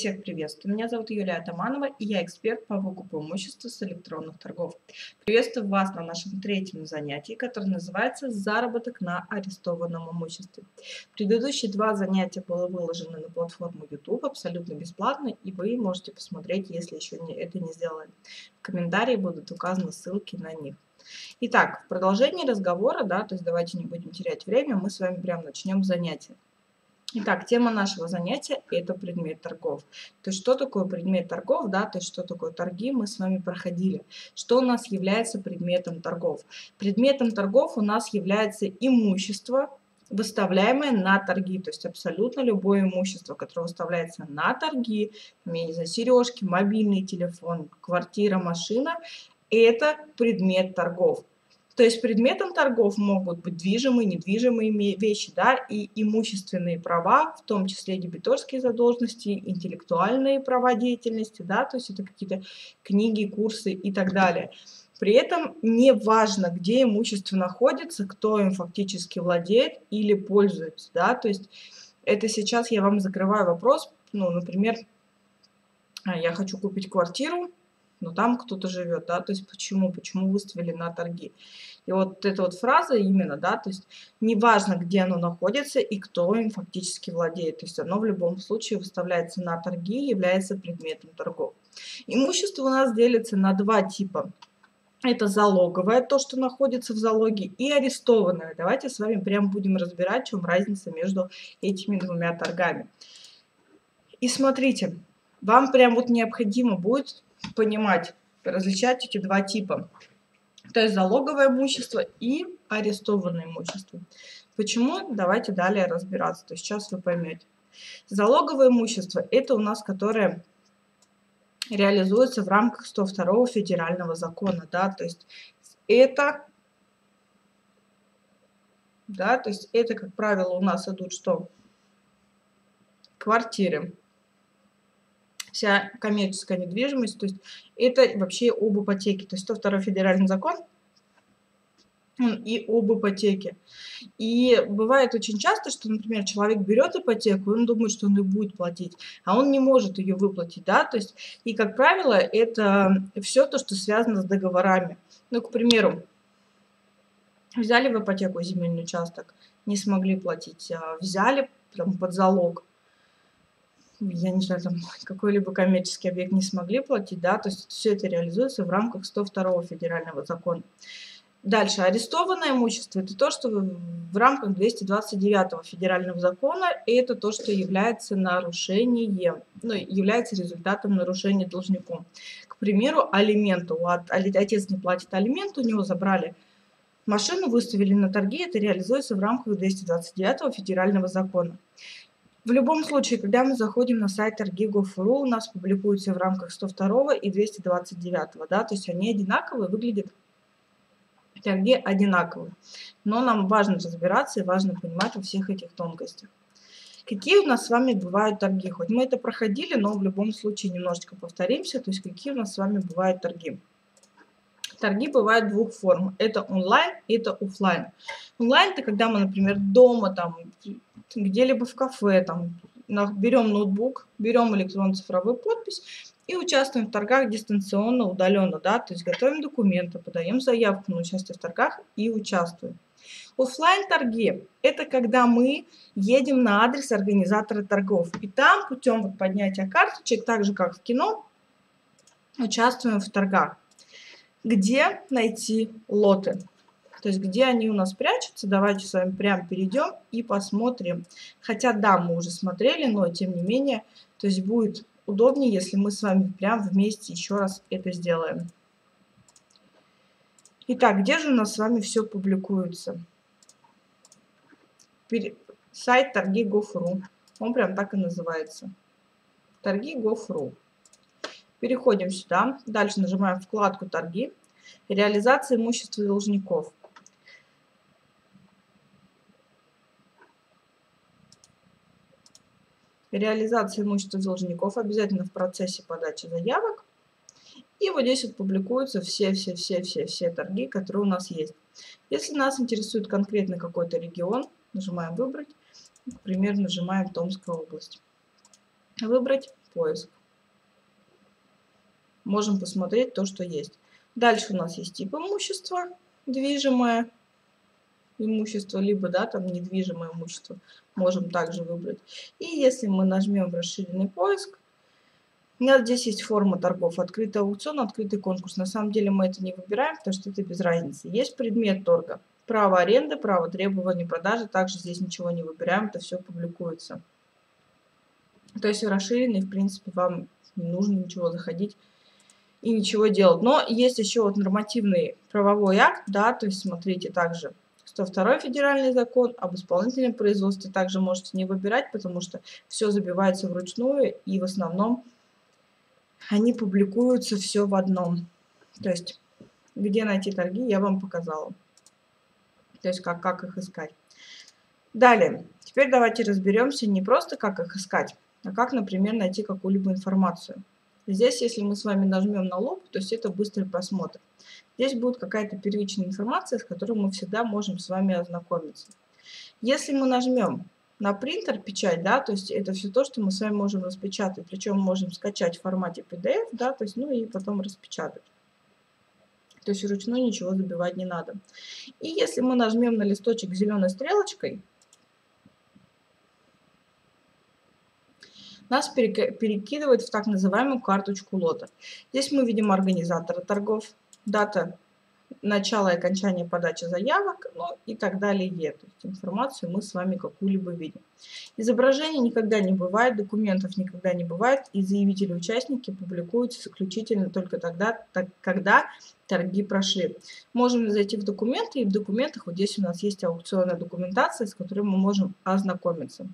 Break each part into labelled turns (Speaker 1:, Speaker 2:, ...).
Speaker 1: Всех приветствую, меня зовут Юлия Атаманова и я эксперт по выкупу имущества с электронных торгов. Приветствую вас на нашем третьем занятии, которое называется «Заработок на арестованном имуществе». Предыдущие два занятия были выложены на платформу YouTube абсолютно бесплатно и вы можете посмотреть, если еще не, это не сделали. В комментарии будут указаны ссылки на них. Итак, в продолжении разговора, да, то есть давайте не будем терять время, мы с вами прямо начнем занятие. Итак, тема нашего занятия – это предмет торгов. То есть, что такое предмет торгов, да, то есть, что такое торги, мы с вами проходили. Что у нас является предметом торгов? Предметом торгов у нас является имущество, выставляемое на торги, то есть абсолютно любое имущество, которое выставляется на торги, я не знаю, сережки, мобильный телефон, квартира, машина, это предмет торгов. То есть предметом торгов могут быть движимые, недвижимые вещи, да, и имущественные права, в том числе дебиторские задолженности, интеллектуальные права деятельности, да, то есть это какие-то книги, курсы и так далее. При этом не важно, где имущество находится, кто им фактически владеет или пользуется, да, то есть это сейчас я вам закрываю вопрос, ну, например, а, я хочу купить квартиру, но там кто-то живет, да, то есть почему, почему выставили на торги. И вот эта вот фраза именно, да, то есть неважно, где оно находится и кто им фактически владеет, то есть оно в любом случае выставляется на торги, является предметом торгов. Имущество у нас делится на два типа. Это залоговое, то, что находится в залоге, и арестованное. Давайте с вами прямо будем разбирать, в чем разница между этими двумя торгами. И смотрите, вам прям вот необходимо будет понимать, различать эти два типа. То есть залоговое имущество и арестованное имущество. Почему? Давайте далее разбираться. То есть сейчас вы поймете. Залоговое имущество – это у нас, которое реализуется в рамках 102 федерального закона. Да? То есть это, да, то есть это, как правило, у нас идут что? Квартиры вся коммерческая недвижимость, то есть это вообще об ипотеке, то есть 102 федеральный закон и об ипотеке. И бывает очень часто, что, например, человек берет ипотеку, он думает, что он ее будет платить, а он не может ее выплатить, да, то есть, и, как правило, это все то, что связано с договорами. Ну, к примеру, взяли в ипотеку земельный участок, не смогли платить, а взяли прям под залог, я не знаю, там какой-либо коммерческий объект не смогли платить, да, то есть все это реализуется в рамках 102 федерального закона. Дальше, арестованное имущество – это то, что в рамках 229 федерального закона, и это то, что является нарушением, ну, является результатом нарушения должником. К примеру, алименту. Отец не платит алимент, у него забрали машину, выставили на торги, это реализуется в рамках 229 федерального закона. В любом случае, когда мы заходим на сайт торги.gov.ru, у нас публикуются в рамках 102 и 229, да, то есть они одинаковые, выглядят торги одинаковые. Но нам важно разбираться и важно понимать во всех этих тонкостях. Какие у нас с вами бывают торги? Хоть мы это проходили, но в любом случае немножечко повторимся. То есть какие у нас с вами бывают торги? Торги бывают двух форм. Это онлайн, это офлайн. Онлайн это когда мы, например, дома там где-либо в кафе, там, берем ноутбук, берем электронно-цифровую подпись и участвуем в торгах дистанционно, удаленно, да, то есть готовим документы, подаем заявку на участие в торгах и участвуем. Оффлайн торги – это когда мы едем на адрес организатора торгов. И там путем поднятия карточек, так же как в кино, участвуем в торгах. Где найти лоты? То есть где они у нас прячутся, давайте с вами прям перейдем и посмотрим. Хотя да, мы уже смотрели, но тем не менее, то есть будет удобнее, если мы с вами прям вместе еще раз это сделаем. Итак, где же у нас с вами все публикуется? Сайт торги.gov.ru. Он прям так и называется. Торги.gov.ru. Переходим сюда. Дальше нажимаем вкладку «Торги». Реализация имущества должников. реализация имущества должников обязательно в процессе подачи заявок. И вот здесь вот публикуются все-все-все-все-все торги, которые у нас есть. Если нас интересует конкретно какой-то регион, нажимаем «Выбрать». Например, нажимаем Томская область. Выбрать. поиск. Можем посмотреть то, что есть. Дальше у нас есть тип имущества, движимое имущество, либо да, там недвижимое имущество. Можем также выбрать. И если мы нажмем расширенный поиск, у нас здесь есть форма торгов. Открытый аукцион, открытый конкурс. На самом деле мы это не выбираем, потому что это без разницы. Есть предмет торга. Право аренды, право требования продажи. Также здесь ничего не выбираем, это все публикуется. То есть расширенный, в принципе, вам не нужно ничего заходить и ничего делать. Но есть еще вот нормативный правовой акт, да, то есть смотрите также 102 федеральный закон об исполнительном производстве также можете не выбирать, потому что все забивается вручную и в основном они публикуются все в одном. То есть где найти торги я вам показала. То есть как, как их искать. Далее, теперь давайте разберемся не просто как их искать, а как, например, найти какую-либо информацию. Здесь, если мы с вами нажмем на лоб, то есть это быстрый просмотр. Здесь будет какая-то первичная информация, с которой мы всегда можем с вами ознакомиться. Если мы нажмем на принтер печать, да, то есть это все то, что мы с вами можем распечатать, причем можем скачать в формате PDF, да, то есть, ну и потом распечатать. То есть вручную ничего забивать не надо. И если мы нажмем на листочек зеленой стрелочкой, нас перекидывает в так называемую карточку лота. Здесь мы видим организатора торгов, дата начала и окончания подачи заявок, ну и так далее. То есть информацию мы с вами какую-либо видим. Изображений никогда не бывает, документов никогда не бывает, и заявители-участники публикуются исключительно только тогда, так, когда торги прошли. Можем зайти в документы, и в документах вот здесь у нас есть аукционная документация, с которой мы можем ознакомиться.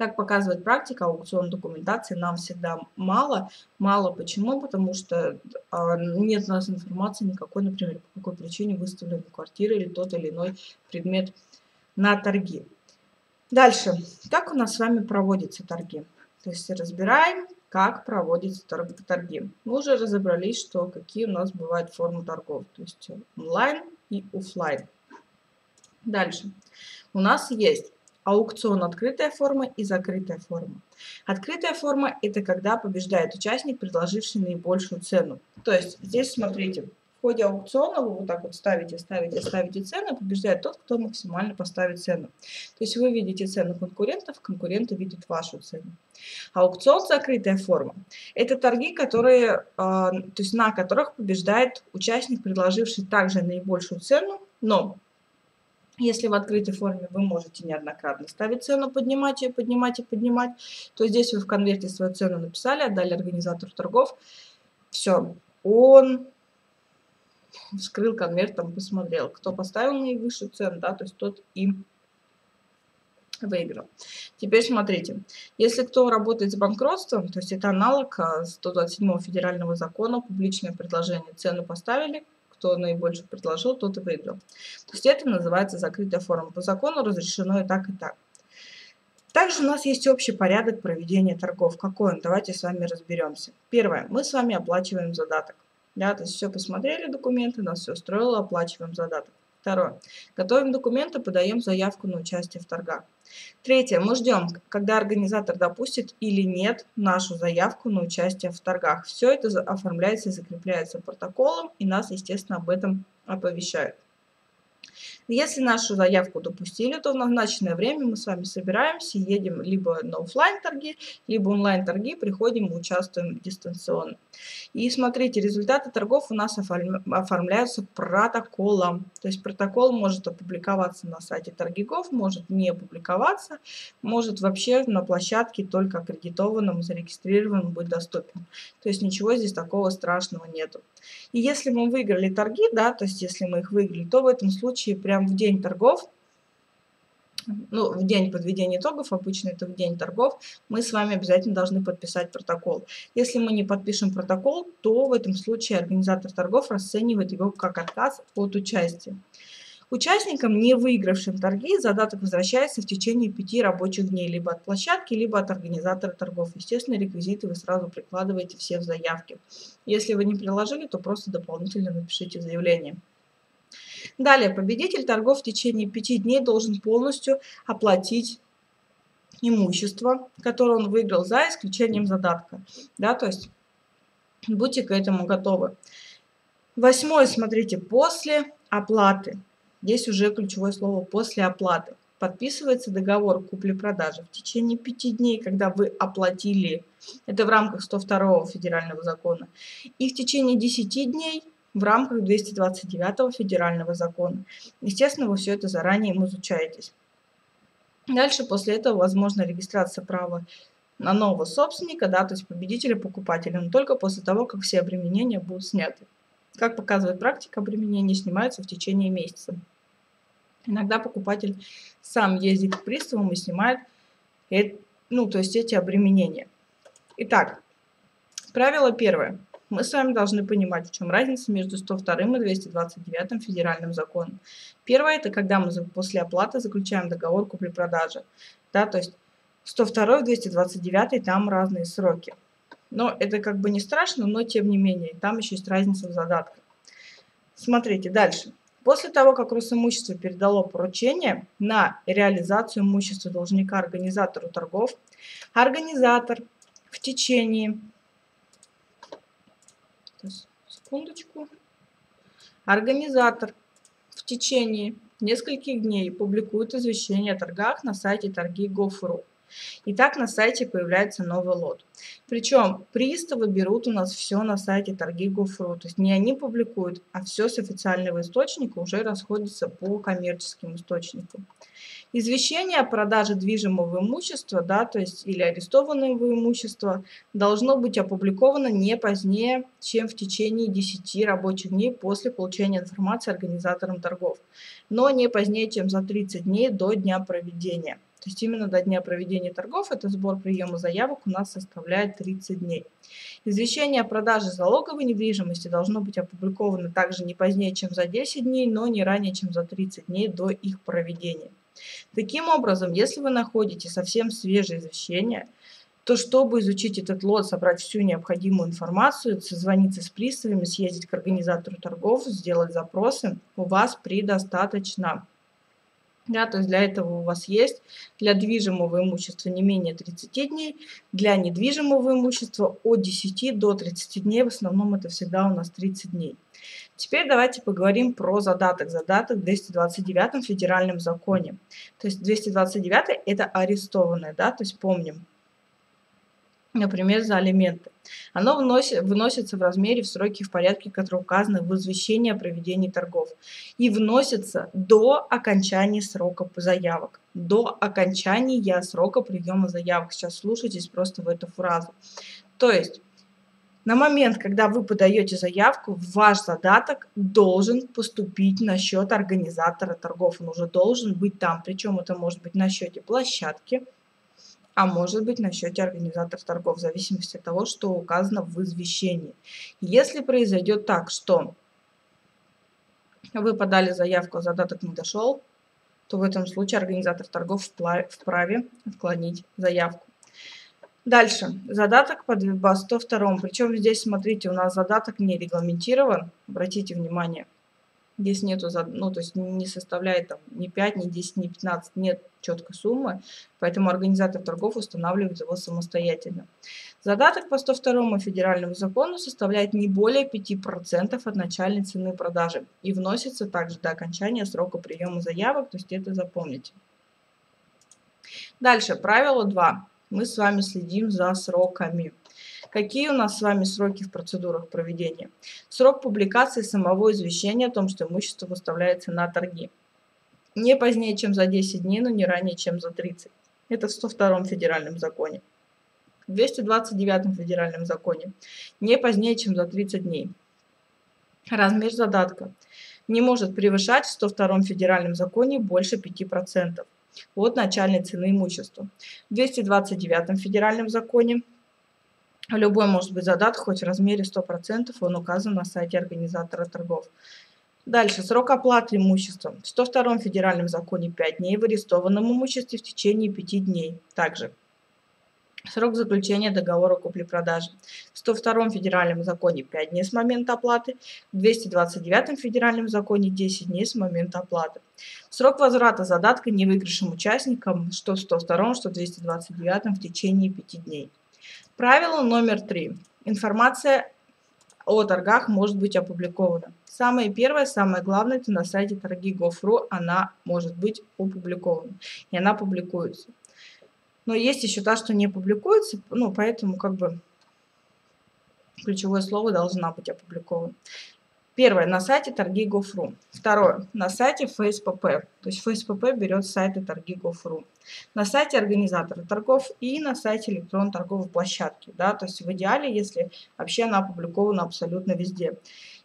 Speaker 1: Как показывает практика, аукцион документации нам всегда мало. Мало почему? Потому что а, нет у нас информации никакой, например, по какой причине выставлена квартира или тот или иной предмет на торги. Дальше. Как у нас с вами проводятся торги? То есть разбираем, как проводятся торги. Мы уже разобрались, что какие у нас бывают формы торгов. То есть онлайн и офлайн. Дальше. У нас есть Аукцион – открытая форма и закрытая форма. Открытая форма – это когда побеждает участник, предложивший наибольшую цену. То есть здесь смотрите, в ходе аукциона вы вот так вот ставите, ставите, ставите цену, побеждает тот, кто максимально поставит цену. То есть вы видите цену конкурентов, конкуренты видят вашу цену. Аукцион – закрытая форма. Это торги, которые, э, то есть на которых побеждает участник, предложивший также наибольшую цену, но если в открытой форме вы можете неоднократно ставить цену, поднимать ее, поднимать и поднимать, то здесь вы в конверте свою цену написали, отдали организатору торгов. Все, он вскрыл конверт, там посмотрел, кто поставил наивысшую цену, да, то есть тот и выиграл. Теперь смотрите, если кто работает с банкротством, то есть это аналог 127 а, федерального закона, публичное предложение, цену поставили, кто наибольше предложил, тот и выиграл. То есть это называется закрытая форма. По закону разрешено и так, и так. Также у нас есть общий порядок проведения торгов. Какой он? Давайте с вами разберемся. Первое. Мы с вами оплачиваем задаток. Да, то есть все посмотрели документы, нас все устроило, оплачиваем задаток. Второе. Готовим документы, подаем заявку на участие в торгах. Третье. Мы ждем, когда организатор допустит или нет нашу заявку на участие в торгах. Все это оформляется и закрепляется протоколом, и нас, естественно, об этом оповещают. Если нашу заявку допустили, то в назначенное время мы с вами собираемся, едем либо на офлайн торги, либо онлайн торги, приходим и участвуем дистанционно. И смотрите, результаты торгов у нас оформляются протоколом. То есть протокол может опубликоваться на сайте торгигов, может не опубликоваться, может вообще на площадке только аккредитованным, зарегистрированным быть доступен. То есть ничего здесь такого страшного нету. И если мы выиграли торги, да, то есть если мы их выиграли, то в этом случае прям прям в день торгов, ну, в день подведения итогов, обычно это в день торгов, мы с вами обязательно должны подписать протокол. Если мы не подпишем протокол, то в этом случае организатор торгов расценивает его как отказ от участия. Участникам, не выигравшим торги, задаток возвращается в течение пяти рабочих дней либо от площадки, либо от организатора торгов. Естественно, реквизиты вы сразу прикладываете все в заявке. Если вы не приложили, то просто дополнительно напишите заявление. Далее, победитель торгов в течение пяти дней должен полностью оплатить имущество, которое он выиграл за исключением задатка. Да, то есть будьте к этому готовы. Восьмое, смотрите, после оплаты. Здесь уже ключевое слово «после оплаты». Подписывается договор купли-продажи в течение пяти дней, когда вы оплатили, это в рамках 102 федерального закона, и в течение 10 дней в рамках 229 федерального закона. Естественно, вы все это заранее им изучаетесь. Дальше после этого возможна регистрация права на нового собственника, да, то есть победителя, покупателя, но только после того, как все обременения будут сняты. Как показывает практика, обременения снимаются в течение месяца. Иногда покупатель сам ездит к приставам и снимает ну, то есть эти обременения. Итак, правило первое. Мы с вами должны понимать, в чем разница между 102 и 229 федеральным законом. Первое, это когда мы после оплаты заключаем договор купли-продажи. Да, то есть 102 и 229 там разные сроки. Но это как бы не страшно, но тем не менее, там еще есть разница в задатках. Смотрите, дальше. После того, как Росимущество передало поручение на реализацию имущества должника организатору торгов, организатор в течение... Секундочку. Организатор в течение нескольких дней публикует извещение о торгах на сайте торги.gov.ru. И так на сайте появляется новый лот. Причем приставы берут у нас все на сайте торги.гуфру. То есть не они публикуют, а все с официального источника уже расходится по коммерческим источникам. Извещение о продаже движимого имущества, да, то есть или арестованного имущества, должно быть опубликовано не позднее, чем в течение 10 рабочих дней после получения информации организатором торгов, но не позднее, чем за 30 дней до дня проведения. То есть именно до дня проведения торгов это сбор приема заявок у нас составляет 30 дней. Извещение о продаже залоговой недвижимости должно быть опубликовано также не позднее, чем за 10 дней, но не ранее, чем за 30 дней до их проведения. Таким образом, если вы находите совсем свежее извещение, то чтобы изучить этот лот, собрать всю необходимую информацию, созвониться с приставами, съездить к организатору торгов, сделать запросы, у вас предостаточно. Да, то есть для этого у вас есть для движимого имущества не менее 30 дней, для недвижимого имущества от 10 до 30 дней, в основном это всегда у нас 30 дней. Теперь давайте поговорим про задаток. Задаток в 229 федеральном законе. То есть 229 это арестованное, да, то есть помним, например, за алименты. Оно вносит, выносится в размере в сроки в порядке, которые указаны в извещении о проведении торгов. И вносится до окончания срока заявок. До окончания срока приема заявок. Сейчас слушайтесь просто в эту фразу. То есть на момент, когда вы подаете заявку, ваш задаток должен поступить на счет организатора торгов. Он уже должен быть там. Причем это может быть на счете площадки, а может быть на счете организатора торгов, в зависимости от того, что указано в извещении. Если произойдет так, что вы подали заявку, а задаток не дошел, то в этом случае организатор торгов вправе отклонить заявку. Дальше. Задаток по 102. Причем здесь, смотрите, у нас задаток не регламентирован. Обратите внимание. Здесь нету, ну, то есть не составляет там ни 5, ни 10, ни 15, нет четкой суммы, поэтому организатор торгов устанавливает его самостоятельно. Задаток по 102 федеральному закону составляет не более 5% от начальной цены продажи и вносится также до окончания срока приема заявок, то есть это запомните. Дальше, правило 2. Мы с вами следим за сроками. Какие у нас с вами сроки в процедурах проведения? Срок публикации самого извещения о том, что имущество выставляется на торги. Не позднее, чем за 10 дней, но не ранее, чем за 30. Это в 102 федеральном законе. В 229 федеральном законе. Не позднее, чем за 30 дней. Размер задатка не может превышать в 102 федеральном законе больше 5% от начальной цены имущества. В 229 федеральном законе Любой может быть задат хоть в размере 100%, он указан на сайте организатора торгов. Дальше. Срок оплаты имущества. В 102 федеральном законе 5 дней, в арестованном имуществе в течение 5 дней. Также. Срок заключения договора купли-продажи. В 102 федеральном законе 5 дней с момента оплаты, в 229 федеральном законе 10 дней с момента оплаты. Срок возврата задатка невыигравшим участникам, что в 102, что в 229 в течение 5 дней. Правило номер 3. Информация о торгах может быть опубликована. Самое первое, самое главное, это на сайте торги.gov.ru она может быть опубликована. И она публикуется. Но есть еще та, что не публикуется, ну, поэтому как бы ключевое слово должна быть опубликовано. Первое, на сайте торги.gov.ru. Второе, на сайте FacePP. То есть FacePP берет с сайта торги.gov.ru. На сайте организатора торгов и на сайте электронной торговой площадки. Да, то есть в идеале, если вообще она опубликована абсолютно везде.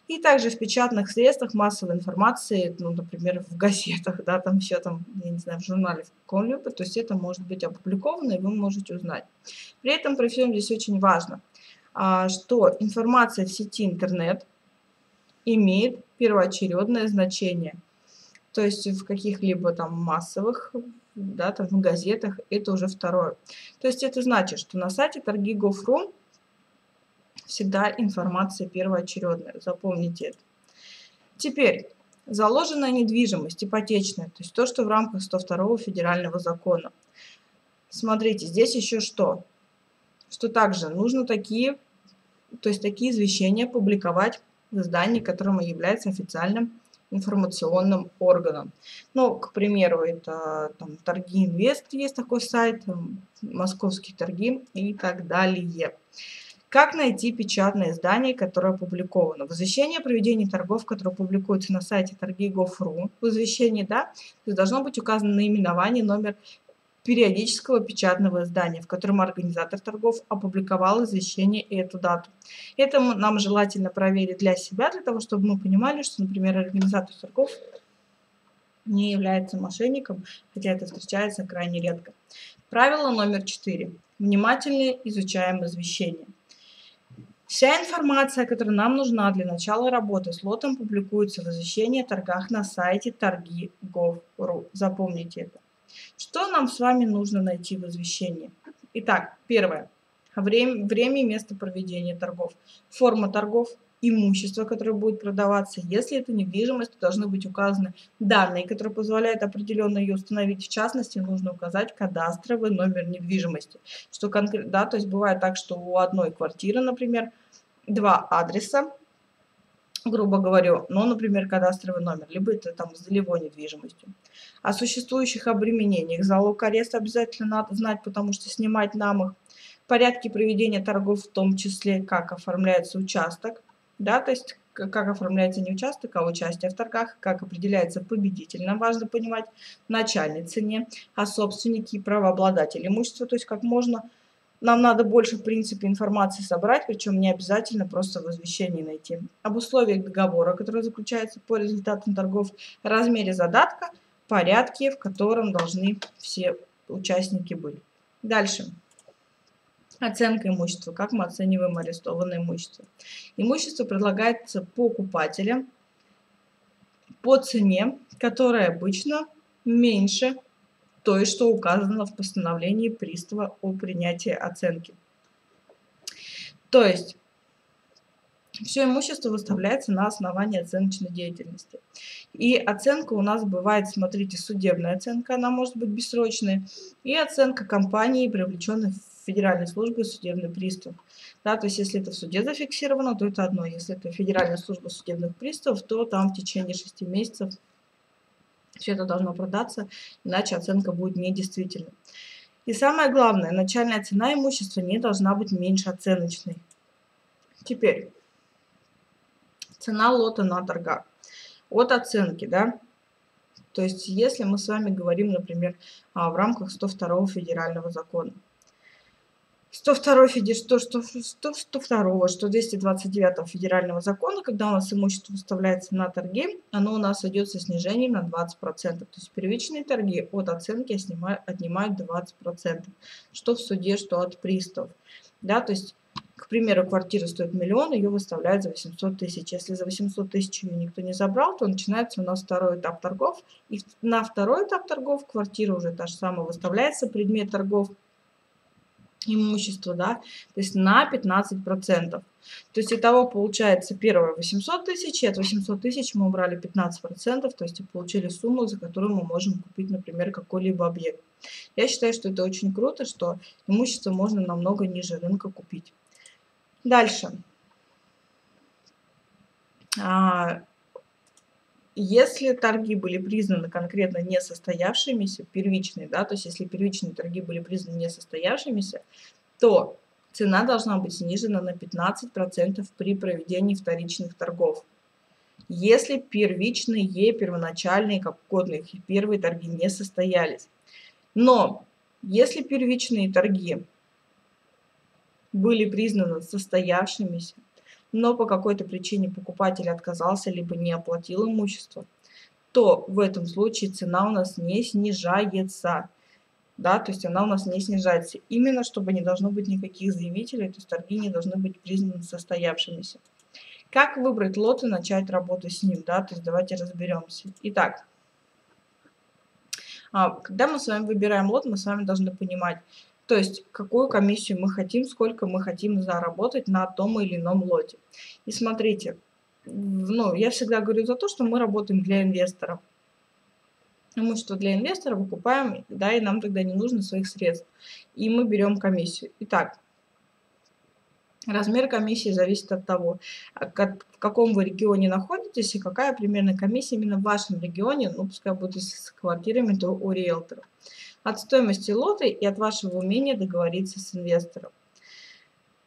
Speaker 1: И также в печатных средствах массовой информации, ну, например, в газетах, да, там все там, я не знаю, в журнале в каком-либо, то есть это может быть опубликовано, и вы можете узнать. При этом, при всем здесь очень важно, а, что информация в сети интернет имеет первоочередное значение. То есть в каких-либо там массовых, да, там в газетах, это уже второе. То есть это значит, что на сайте торги.gov.ru всегда информация первоочередная. Запомните это. Теперь, заложенная недвижимость, ипотечная, то есть то, что в рамках 102 федерального закона. Смотрите, здесь еще что? Что также нужно такие, то есть такие извещения публиковать в издании, которым является официальным информационным органом. Ну, к примеру, это там, Торги Инвест, есть такой сайт, Московские торги и так далее. Как найти печатное издание, которое опубликовано? В извещении о проведении торгов, которое публикуется на сайте торги.gov.ru, в извещении, да, должно быть указано наименование, номер периодического печатного издания, в котором организатор торгов опубликовал извещение и эту дату. Это нам желательно проверить для себя, для того, чтобы мы понимали, что, например, организатор торгов не является мошенником, хотя это встречается крайне редко. Правило номер четыре. Внимательно изучаем извещение. Вся информация, которая нам нужна для начала работы с лотом, публикуется в извещении о торгах на сайте торги.gov.ru. Запомните это. Что нам с вами нужно найти в извещении? Итак, первое. Время, время и место проведения торгов. Форма торгов, имущество, которое будет продаваться. Если это недвижимость, то должны быть указаны данные, которые позволяют определенно ее установить. В частности, нужно указать кадастровый номер недвижимости. Что конкретно, да, то есть бывает так, что у одной квартиры, например, два адреса, грубо говоря, ну, например, кадастровый номер, либо это там с долевой недвижимостью. О существующих обременениях залог ареста обязательно надо знать, потому что снимать нам их. Порядки проведения торгов, в том числе, как оформляется участок, да, то есть как оформляется не участок, а участие в торгах, как определяется победитель, нам важно понимать начальной цене, а собственники и правообладатели имущества, то есть как можно, нам надо больше в принципе информации собрать, причем не обязательно просто в извещении найти. Об условиях договора, который заключается по результатам торгов, размере задатка, порядке, в котором должны все участники быть. Дальше. Оценка имущества. Как мы оцениваем арестованное имущество? Имущество предлагается покупателям по цене, которая обычно меньше той, что указано в постановлении пристава о принятии оценки. То есть все имущество выставляется на основании оценочной деятельности. И оценка у нас бывает, смотрите, судебная оценка, она может быть бессрочной, и оценка компании, привлеченной в Федеральной службы судебный пристав. Да, то есть если это в суде зафиксировано, то это одно. Если это Федеральная служба судебных приставов, то там в течение 6 месяцев все это должно продаться, иначе оценка будет недействительной. И самое главное, начальная цена имущества не должна быть меньше оценочной. Теперь, цена лота на торгах. От оценки, да, то есть если мы с вами говорим, например, в рамках 102 федерального закона. 102 феди, что, что, 100, 102, что 229 федерального закона, когда у нас имущество выставляется на торги, оно у нас идет со снижением на 20%. То есть первичные торги от оценки снимают, отнимают 20%. Что в суде, что от приставов. Да, то есть, к примеру, квартира стоит миллион, ее выставляют за 800 тысяч. Если за 800 тысяч ее никто не забрал, то начинается у нас второй этап торгов. И на второй этап торгов квартира уже та же самая выставляется, предмет торгов – имущества, да, то есть на 15%. То есть итого получается первое 800 тысяч, от 800 тысяч мы убрали 15%, то есть получили сумму, за которую мы можем купить, например, какой-либо объект. Я считаю, что это очень круто, что имущество можно намного ниже рынка купить. Дальше. Если торги были признаны конкретно несостоявшимися, первичные, да, то есть если первичные торги были признаны несостоявшимися, то цена должна быть снижена на 15% при проведении вторичных торгов. Если первичные, первоначальные, как угодно, их первые торги не состоялись. Но если первичные торги были признаны состоявшимися, но по какой-то причине покупатель отказался либо не оплатил имущество, то в этом случае цена у нас не снижается. Да, то есть она у нас не снижается. Именно чтобы не должно быть никаких заявителей, то есть торги не должны быть признаны состоявшимися. Как выбрать лот и начать работу с ним, да, то есть давайте разберемся. Итак, а, когда мы с вами выбираем лот, мы с вами должны понимать, то есть, какую комиссию мы хотим, сколько мы хотим заработать на том или ином лоте. И смотрите, ну, я всегда говорю за то, что мы работаем для инвесторов. Мы что для инвестора выкупаем, да, и нам тогда не нужно своих средств. И мы берем комиссию. Итак, Размер комиссии зависит от того, а, в каком вы регионе находитесь и какая примерно комиссия именно в вашем регионе, ну, пускай будет с квартирами, то у риэлторов от стоимости лота и от вашего умения договориться с инвестором.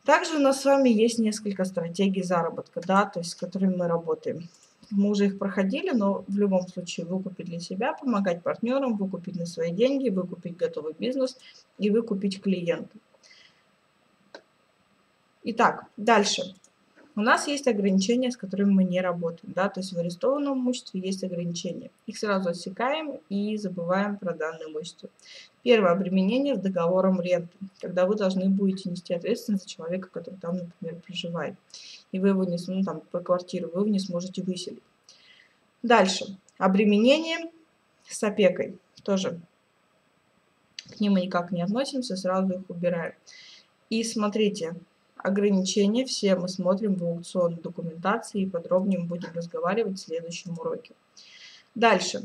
Speaker 1: Также у нас с вами есть несколько стратегий заработка, да, то есть с которыми мы работаем. Мы уже их проходили, но в любом случае выкупить для себя, помогать партнерам, выкупить на свои деньги, выкупить готовый бизнес и выкупить клиента. Итак, дальше. У нас есть ограничения, с которыми мы не работаем. Да? То есть в арестованном имуществе есть ограничения. Их сразу отсекаем и забываем про данное имущество. Первое обременение с договором ренты, когда вы должны будете нести ответственность за человека, который там, например, проживает. И вы его не, ну, там, по квартире, вы его не сможете выселить. Дальше. Обременение с опекой. Тоже к ним мы никак не относимся, сразу их убираем. И смотрите, Ограничения все мы смотрим в аукционной документации и подробнее будем разговаривать в следующем уроке. Дальше.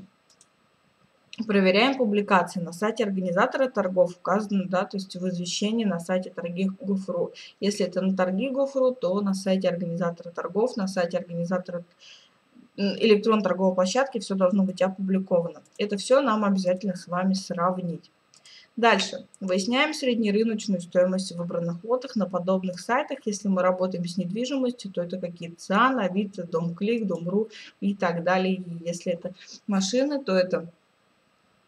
Speaker 1: Проверяем публикации на сайте организатора торгов, указано, да, то есть в извещении на сайте торги.гуфру. Если это на торги.гуфру, то на сайте организатора торгов, на сайте организатора электронной торговой площадки все должно быть опубликовано. Это все нам обязательно с вами сравнить. Дальше. Выясняем среднерыночную стоимость в выбранных лотах на подобных сайтах. Если мы работаем с недвижимостью, то это какие-то ЦИАН, Авито, Домклик, Домру и так далее. Если это машины, то это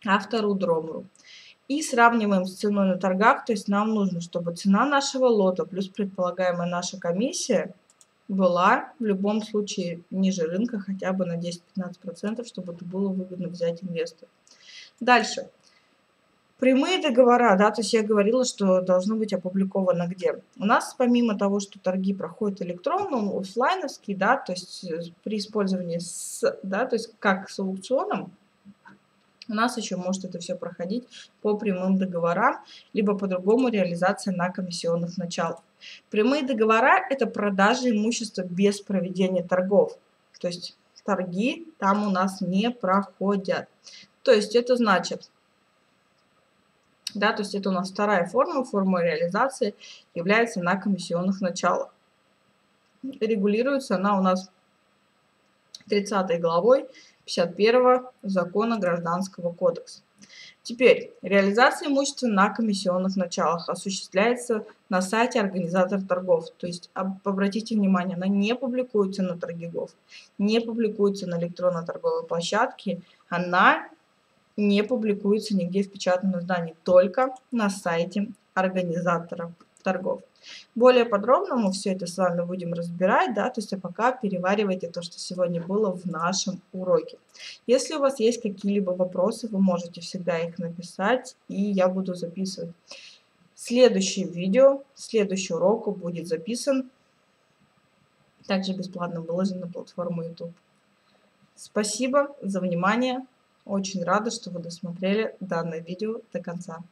Speaker 1: Автору, Дромру. И сравниваем с ценой на торгах, то есть нам нужно, чтобы цена нашего лота плюс предполагаемая наша комиссия была в любом случае ниже рынка хотя бы на 10-15%, чтобы это было выгодно взять инвестору. Дальше. Прямые договора, да, то есть я говорила, что должно быть опубликовано где. У нас помимо того, что торги проходят электронно, офлайновские, да, то есть э, при использовании с, да, то есть как с аукционом, у нас еще может это все проходить по прямым договорам, либо по-другому реализация на комиссионных началах. Прямые договора – это продажа имущества без проведения торгов. То есть торги там у нас не проходят. То есть это значит, да, то есть это у нас вторая форма, форма реализации является на комиссионных началах. Регулируется она у нас 30 главой 51 закона Гражданского кодекса. Теперь, реализация имущества на комиссионных началах осуществляется на сайте организатора торгов. То есть, обратите внимание, она не публикуется на торгигов, не публикуется на электронно-торговой площадке, она не публикуется нигде в печатном издании, только на сайте организатора торгов. Более подробно мы все это с вами будем разбирать, да, то есть а пока переваривайте то, что сегодня было в нашем уроке. Если у вас есть какие-либо вопросы, вы можете всегда их написать, и я буду записывать. Следующее видео, следующий урок будет записан, также бесплатно выложен на платформу YouTube. Спасибо за внимание. Очень рада, что вы досмотрели данное видео до конца.